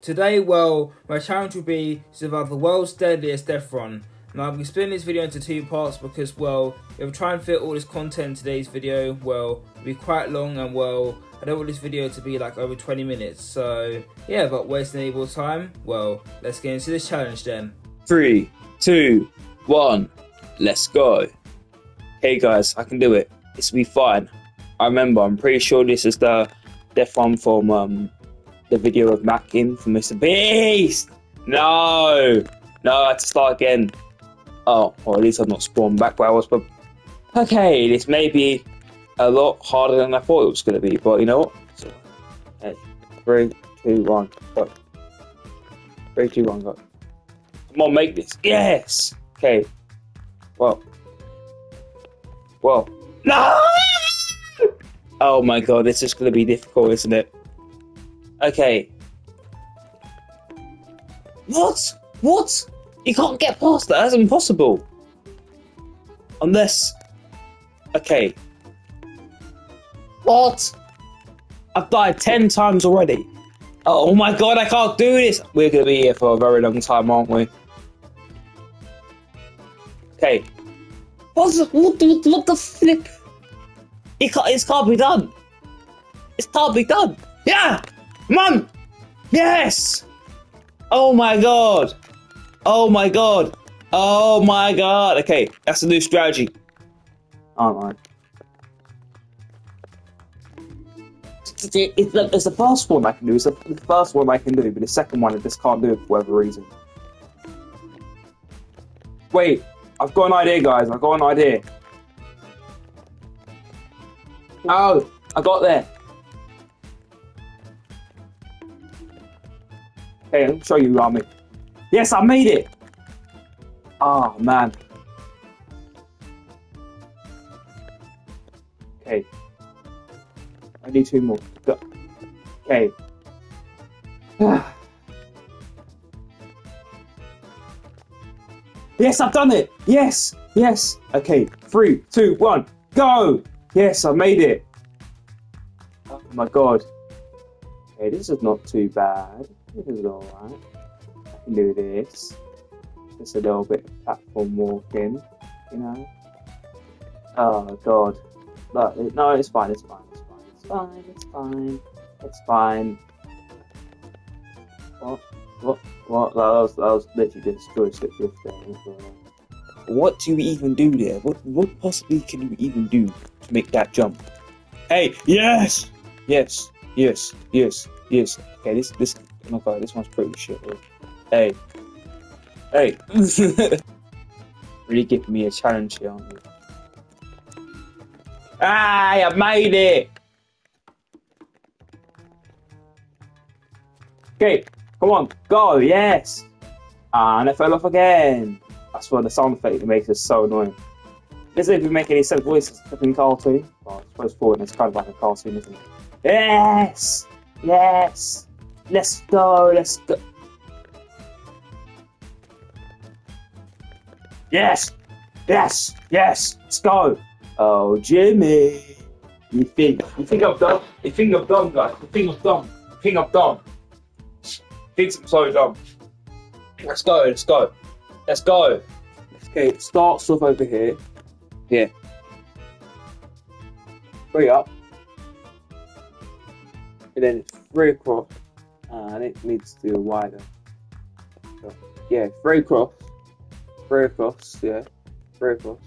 Today, well, my challenge will be to survive the world's deadliest death run. Now, be splitting this video into two parts because, well, if I try and fit all this content in today's video, well, it'll be quite long and, well, I don't want this video to be like over 20 minutes. So, yeah, but wasting any more time, well, let's get into this challenge then. Three, two, one, let's go. Hey guys, I can do it. This will be fine. I remember, I'm pretty sure this is the death one from um, the video of Mackin from Mr. Beast. No, no, I had to start again. Oh, or at least I'm not spawned back where I was. But okay, this may be a lot harder than I thought it was going to be. But you know what? So, hey, three, two, one, go. Three, two, one, go. Come on, make this. Yes. Okay. Well. Well. No. Oh my god, this is going to be difficult, isn't it? Okay. What? What? You can't get past that. That's impossible. Unless. Okay. What? I've died 10 times already. Oh my god, I can't do this. We're to be here for a very long time, aren't we? Okay. What the, what the, what the flip? It can't, it can't be done. It can't be done. Yeah! Mum! Yes! Oh my god! Oh my god! Oh my god! Okay, that's a new strategy. Alright. It's, the, it's the first one I can do. It's the, the first one I can do, but the second one I just can't do it for whatever reason. Wait, I've got an idea, guys. I've got an idea. Oh, I got there. Hey, me show you, Rami. Yes, I made it. Oh man. Okay. I need two more. Go. Okay. yes, I've done it. Yes, yes. Okay, three, two, one, go. Yes, I made it. Oh my god. Okay, this is not too bad. This is alright. I can do this. Just a little bit of platform walking, you know. Oh god. Look, no, it's fine, it's fine, it's fine, it's fine, it's fine, it's fine. What? What? What? That was, that was literally just joystick drifting. What do you even do there? What, what possibly can you even do to make that jump? Hey, yes! Yes, yes, yes, yes. Okay, this, this, oh my god, this one's pretty shit. Bro. Hey, hey. really giving me a challenge here, you? Ah, I made it! Okay, come on, go, yes! And I fell off again. That's why the sound effect makes it so annoying. Doesn't even make any sense. Is this flipping cartoon? Well, I suppose Fortnite it's kind of like a cartoon, isn't it? Yes! Yes! Let's go, let's go. Yes! Yes! Yes! Let's go! Oh, Jimmy! You think, you think I'm dumb? You think I'm dumb, guys? You think I'm dumb? You think I'm dumb? You think I'm so dumb? Let's go, let's go. Let's go. Okay, it starts off over here. Yeah. Three up. And then three across. Uh, and it needs to wider. So, yeah, three across. Three across, yeah. Three across.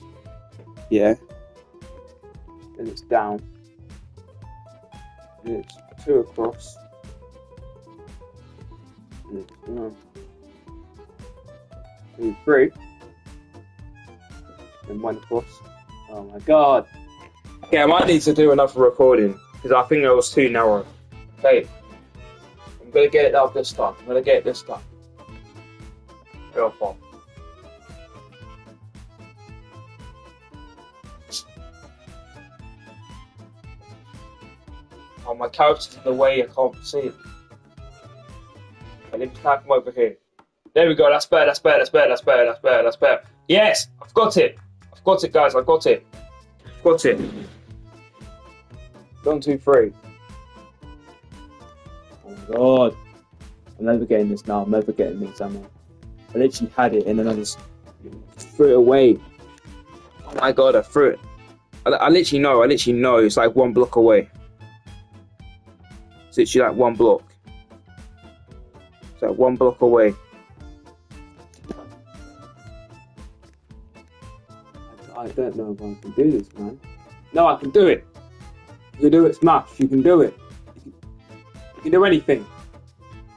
Yeah. and it's down. And it's two across. And it's down. Two, three. And one across. Oh my god. Yeah, I might need to do another recording because I think I was too narrow. Okay. I'm gonna get it out this time. I'm gonna get it this time. Real fun. Oh, my character's in the way, I can't see it. Okay, let me come over here. There we go, that's better, that's better, that's better, that's better, that's better, that's better. Yes, I've got it. I've got it, guys, I've got it. I've got it. One, two, three. God. I'm never getting this now. I'm never getting this. I'm. I literally had it and then I just threw it away. Oh my god! I threw it. I, I literally know. I literally know. It's like one block away. It's literally like one block. It's like one block away. I don't know if I can do this, man. No, I can do it. You can do it, Smash. You can do it. You can, do anything.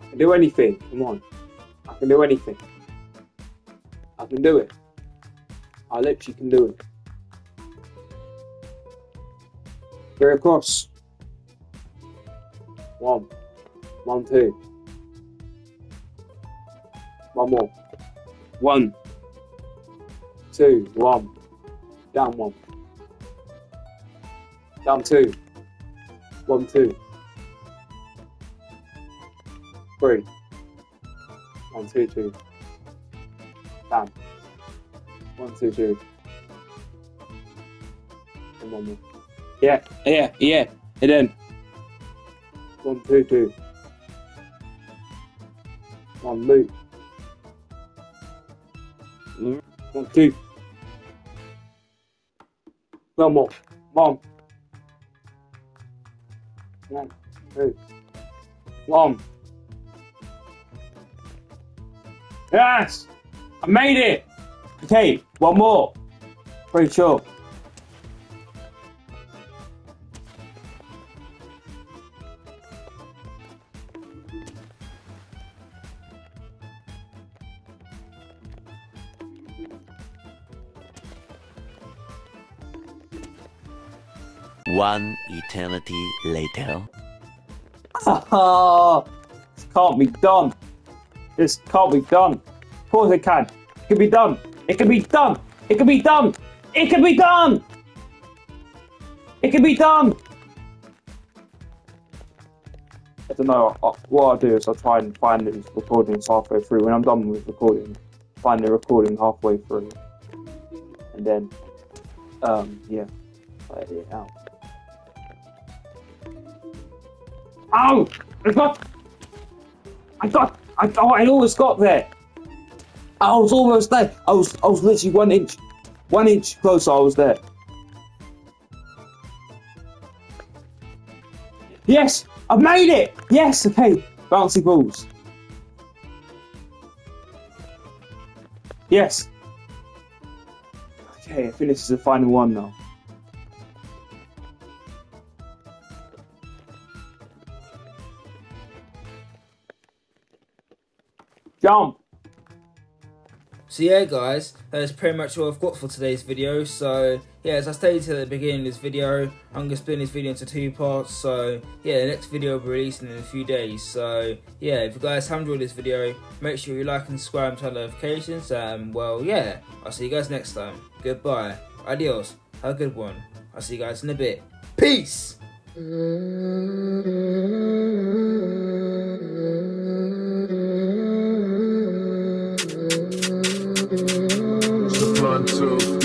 You can do anything. Come on. I can do anything. I can do it. I literally can do it. Get across. One. One, two. One more. One. Two. One. Down one. Down two. One, two. Three. One, two, two. Down. One, two, two. And one more. Yeah, yeah, yeah. And then. One, two, two. One, loop. One, two. One more. One. One, two. One. Yes! I made it! Okay, one more. Pretty sure. One eternity later. Oh, this can't be done. This can't be done. Of course it can. It can be done. It can be done. It can be done. It can be done. It can be done. I don't know. What I'll do is I'll try and find these recordings halfway through. When I'm done with recording, find the recording halfway through, and then, um, yeah, edit it out. Ow! I got. I got. I oh, I almost got there. I was almost there. I was. I was literally one inch, one inch closer. I was there. Yes, I've made it. Yes. Okay. Bouncy balls. Yes. Okay. I think this is the final one now. Jump. So yeah guys, that's pretty much all I've got for today's video. So yeah, as I stated at the beginning of this video, I'm going to split this video into two parts. So yeah, the next video will be releasing in a few days. So yeah, if you guys have enjoyed this video, make sure you like and subscribe and turn notifications. And well yeah, I'll see you guys next time. Goodbye. Adios. Have a good one. I'll see you guys in a bit. Peace! Mm-hmm. Blunt too.